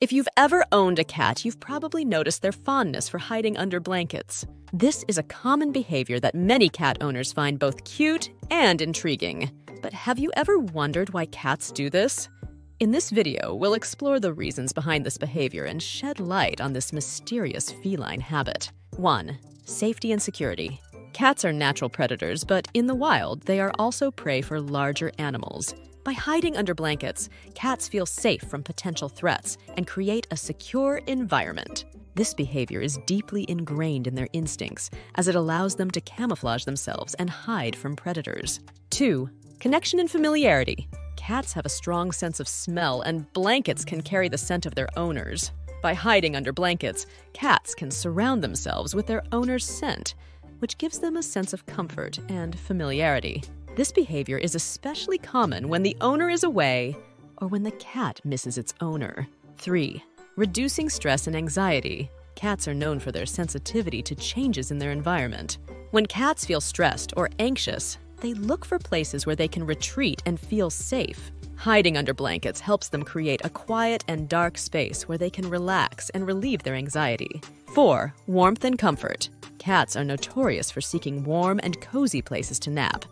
If you've ever owned a cat, you've probably noticed their fondness for hiding under blankets. This is a common behavior that many cat owners find both cute and intriguing. But have you ever wondered why cats do this? In this video, we'll explore the reasons behind this behavior and shed light on this mysterious feline habit. 1. Safety and security. Cats are natural predators, but in the wild, they are also prey for larger animals. By hiding under blankets, cats feel safe from potential threats and create a secure environment. This behavior is deeply ingrained in their instincts as it allows them to camouflage themselves and hide from predators. 2. Connection and familiarity. Cats have a strong sense of smell, and blankets can carry the scent of their owners. By hiding under blankets, cats can surround themselves with their owner's scent, which gives them a sense of comfort and familiarity. This behavior is especially common when the owner is away or when the cat misses its owner. 3. Reducing stress and anxiety. Cats are known for their sensitivity to changes in their environment. When cats feel stressed or anxious, they look for places where they can retreat and feel safe. Hiding under blankets helps them create a quiet and dark space where they can relax and relieve their anxiety. 4. Warmth and comfort. Cats are notorious for seeking warm and cozy places to nap,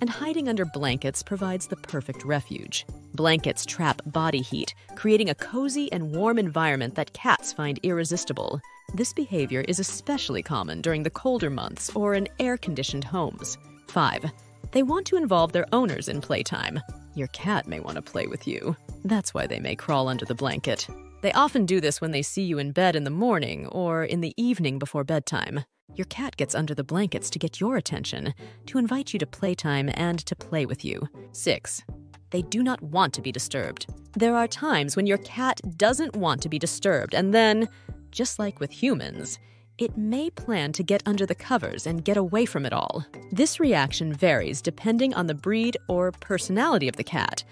and hiding under blankets provides the perfect refuge. Blankets trap body heat, creating a cozy and warm environment that cats find irresistible. This behavior is especially common during the colder months or in air conditioned homes. 5. They want to involve their owners in playtime. Your cat may want to play with you. That's why they may crawl under the blanket. They often do this when they see you in bed in the morning or in the evening before bedtime. Your cat gets under the blankets to get your attention, to invite you to playtime and to play with you. 6. They do not want to be disturbed. There are times when your cat doesn't want to be disturbed, and then, just like with humans, it may plan to get under the covers and get away from it all. This reaction varies depending on the breed or personality of the cat,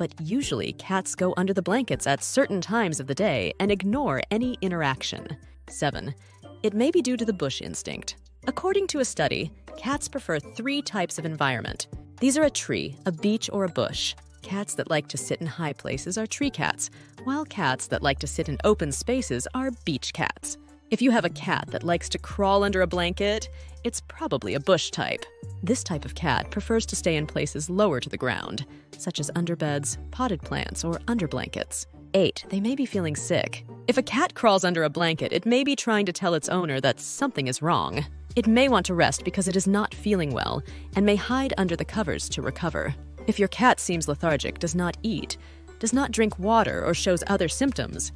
but usually cats go under the blankets at certain times of the day and ignore any interaction. 7. It may be due to the bush instinct. According to a study, cats prefer three types of environment. These are a tree, a beach, or a bush. Cats that like to sit in high places are tree cats, while cats that like to sit in open spaces are beach cats. If you have a cat that likes to crawl under a blanket, it's probably a bush type. This type of cat prefers to stay in places lower to the ground, such as underbeds, potted plants, or under blankets. 8. They may be feeling sick. If a cat crawls under a blanket, it may be trying to tell its owner that something is wrong. It may want to rest because it is not feeling well and may hide under the covers to recover. If your cat seems lethargic, does not eat, does not drink water, or shows other symptoms,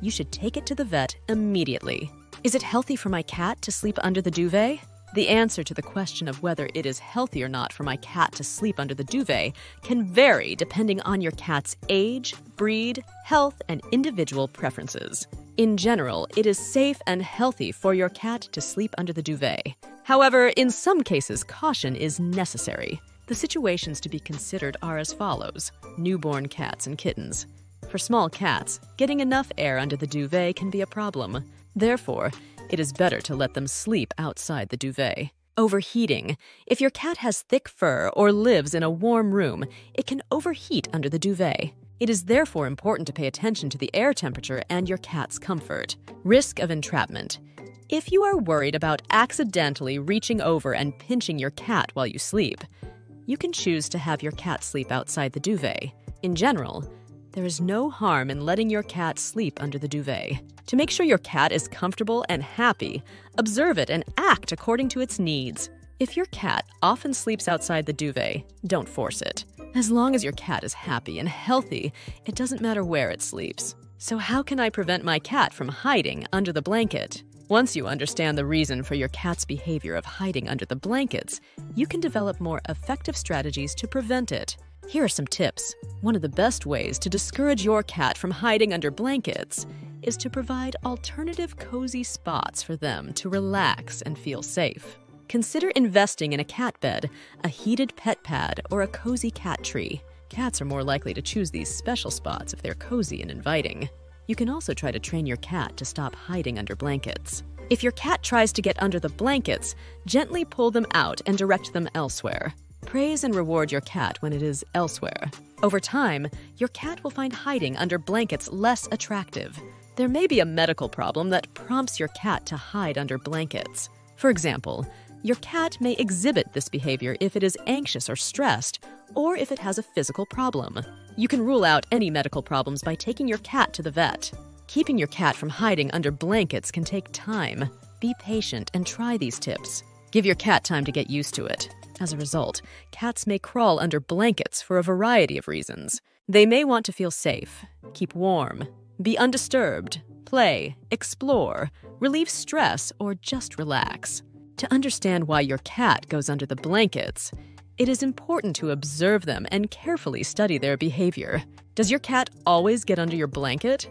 you should take it to the vet immediately. Is it healthy for my cat to sleep under the duvet? The answer to the question of whether it is healthy or not for my cat to sleep under the duvet can vary depending on your cat's age, breed, health, and individual preferences. In general, it is safe and healthy for your cat to sleep under the duvet. However, in some cases, caution is necessary. The situations to be considered are as follows newborn cats and kittens. For small cats, getting enough air under the duvet can be a problem. Therefore, it is better to let them sleep outside the duvet. Overheating. If your cat has thick fur or lives in a warm room, it can overheat under the duvet. It is therefore important to pay attention to the air temperature and your cat's comfort. Risk of entrapment. If you are worried about accidentally reaching over and pinching your cat while you sleep, you can choose to have your cat sleep outside the duvet. In general, there is no harm in letting your cat sleep under the duvet. To make sure your cat is comfortable and happy, observe it and act according to its needs. If your cat often sleeps outside the duvet, don't force it. As long as your cat is happy and healthy, it doesn't matter where it sleeps. So, how can I prevent my cat from hiding under the blanket? Once you understand the reason for your cat's behavior of hiding under the blankets, you can develop more effective strategies to prevent it. Here are some tips. One of the best ways to discourage your cat from hiding under blankets is to provide alternative cozy spots for them to relax and feel safe. Consider investing in a cat bed, a heated pet pad, or a cozy cat tree. Cats are more likely to choose these special spots if they're cozy and inviting. You can also try to train your cat to stop hiding under blankets. If your cat tries to get under the blankets, gently pull them out and direct them elsewhere. Praise and reward your cat when it is elsewhere. Over time, your cat will find hiding under blankets less attractive. There may be a medical problem that prompts your cat to hide under blankets. For example, your cat may exhibit this behavior if it is anxious or stressed, or if it has a physical problem. You can rule out any medical problems by taking your cat to the vet. Keeping your cat from hiding under blankets can take time. Be patient and try these tips. Give your cat time to get used to it. As a result, cats may crawl under blankets for a variety of reasons. They may want to feel safe, keep warm, be undisturbed, play, explore, relieve stress, or just relax. To understand why your cat goes under the blankets, it is important to observe them and carefully study their behavior. Does your cat always get under your blanket?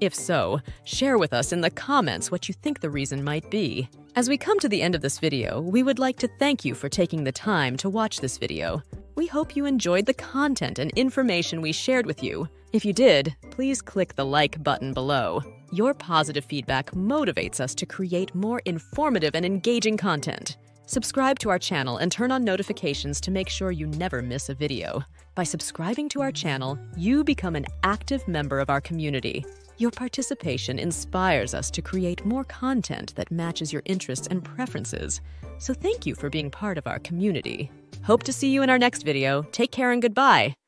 If so, share with us in the comments what you think the reason might be. As we come to the end of this video, we would like to thank you for taking the time to watch this video. We hope you enjoyed the content and information we shared with you. If you did, please click the like button below. Your positive feedback motivates us to create more informative and engaging content. Subscribe to our channel and turn on notifications to make sure you never miss a video. By subscribing to our channel, you become an active member of our community. Your participation inspires us to create more content that matches your interests and preferences. So thank you for being part of our community. Hope to see you in our next video. Take care and goodbye.